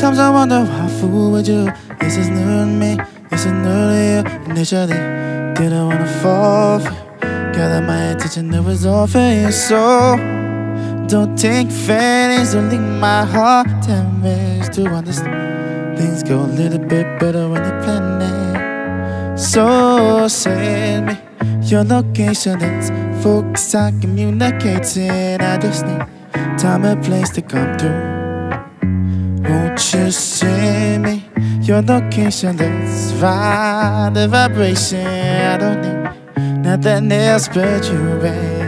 Sometimes I wonder how fool with you. This is new to me, this is new to you. Initially, didn't wanna fall for you. Gather my attention, it was all for you. So, don't take feelings, don't leave my heart damaged to understand. Things go a little bit better when you plan it. So, send me your location, let's focus on communicating. I just need time and place to come through. Won't you send me your location? Let's ride the vibration. I don't need nothing else but you, babe.